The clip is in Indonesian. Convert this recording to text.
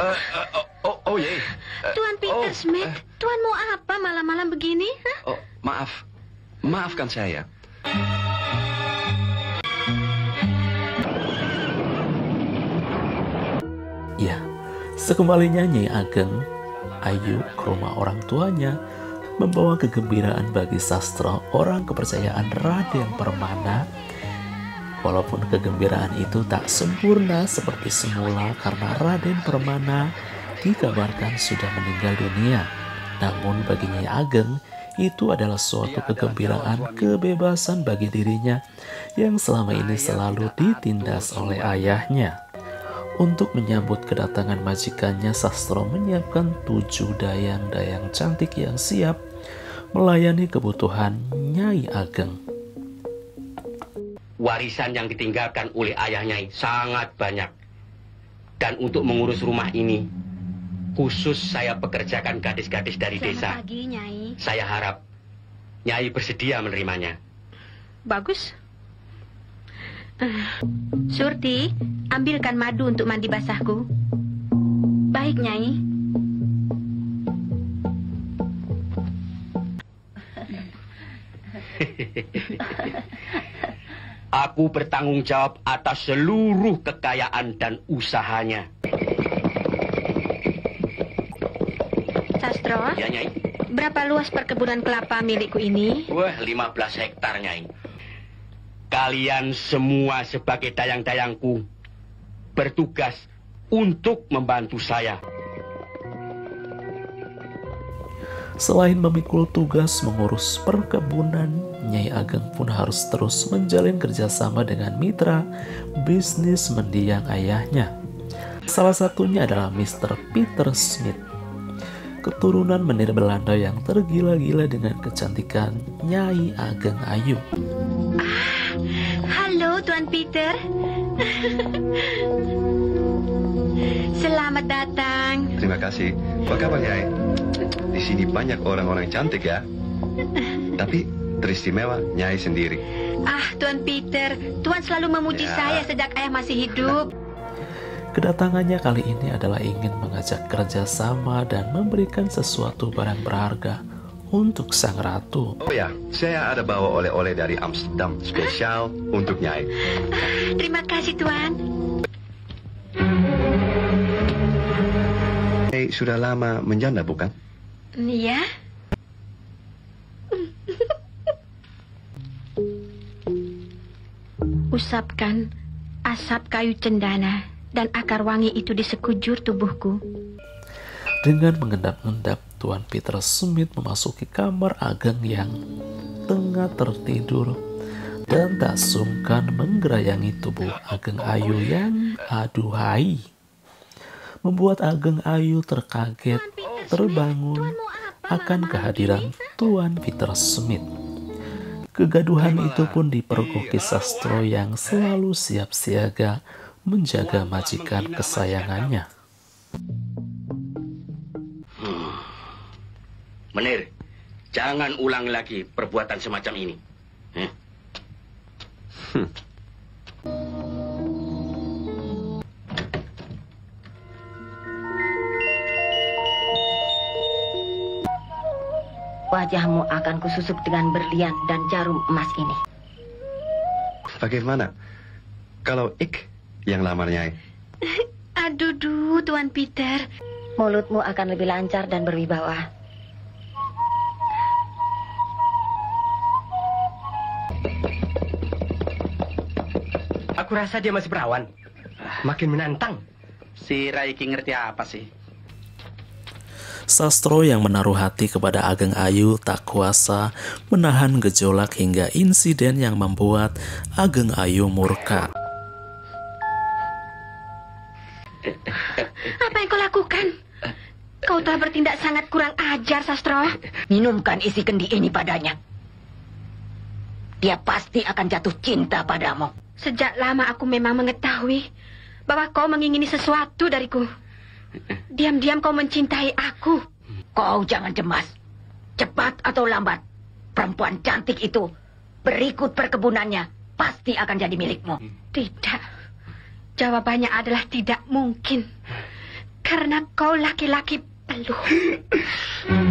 Eh, eh, oh, oh, oh, ye. Eh, Tuan Peter oh, Smith, eh, Tuan mau apa malam-malam begini? Hah? oh, maaf. Maafkan saya. Ya, sekembalinya Nyai Ageng, Ayu ke rumah orang tuanya, membawa kegembiraan bagi sastra orang kepercayaan Raden Permana. Walaupun kegembiraan itu tak sempurna seperti semula karena Raden Permana dikabarkan sudah meninggal dunia. Namun bagi Nyai Ageng, itu adalah suatu kegembiraan kebebasan bagi dirinya yang selama ini selalu ditindas oleh ayahnya. Untuk menyambut kedatangan majikannya, Sastro menyiapkan tujuh dayang-dayang cantik yang siap melayani kebutuhan Nyai Ageng. Warisan yang ditinggalkan oleh ayahnya sangat banyak. Dan untuk mengurus rumah ini, khusus saya pekerjakan gadis-gadis dari desa. Selamat pagi, Nyai. Saya harap Nyai bersedia menerimanya. Bagus. Eh, Surti, ambilkan madu untuk mandi basahku. Baik, Nyai. Aku bertanggung jawab atas seluruh kekayaan dan usahanya. Sastro, Ya, Nyai? berapa luas perkebunan kelapa milikku ini? Wah, 15 hektar, Nyai. Kalian semua sebagai dayang-dayangku bertugas untuk membantu saya. Selain memikul tugas mengurus perkebunan, Nyai Ageng pun harus terus menjalin kerjasama dengan mitra bisnis mendiang ayahnya. Salah satunya adalah Mr. Peter Smith, keturunan menir Belanda yang tergila-gila dengan kecantikan Nyai Ageng Ayu. Halo, Tuan Peter. Selamat datang. Terima kasih. Apa kabar, Nyai? Di sini banyak orang-orang cantik ya. Tapi teristimewa Nyai sendiri. Ah, Tuan Peter, Tuan selalu memuji Ya. saya sejak ayah masih hidup. Kedatangannya kali ini adalah ingin mengajak kerjasama dan memberikan sesuatu barang berharga untuk sang ratu. Oh ya, saya ada bawa oleh-oleh dari Amsterdam spesial untuk Nyai. Terima kasih, Tuan. Nyai sudah lama menjanda, bukan? Iya. Usapkan asap kayu cendana dan akar wangi itu di sekujur tubuhku. Dengan mengendap-endap, Tuan Peter Smith memasuki kamar Ageng yang tengah tertidur dan tak sungkan menggerayangi tubuh Ageng Ayu yang aduhai. Membuat Ageng Ayu terkaget terbangun akan kehadiran Tuan Peter Smith. Kegaduhan itu pun dipergoki Sastro yang selalu siap siaga menjaga majikan kesayangannya. Menir, jangan ulang lagi perbuatan semacam ini. Eh? Wajahmu akan kususuk dengan berlian dan jarum emas ini. Bagaimana? Kalau ik yang lamar Nyai. Aduh, duh, Tuan Peter. Mulutmu akan lebih lancar dan berwibawa. Aku rasa dia masih perawan. Makin menantang. Si Raiki ngerti apa sih? Sastro yang menaruh hati kepada Ageng Ayu tak kuasa menahan gejolak hingga insiden yang membuat Ageng Ayu murka. Apa yang kau lakukan? Kau telah bertindak sangat kurang ajar, Sastro. Minumkan isi kendi ini padanya. Dia pasti akan jatuh cinta padamu. Sejak lama aku memang mengetahui bahwa kau mengingini sesuatu dariku. Diam-diam kau mencintai aku. Kau jangan cemas. Cepat atau lambat, perempuan cantik itu berikut perkebunannya pasti akan jadi milikmu. Tidak. Jawabannya adalah tidak mungkin. Karena kau laki-laki peluh.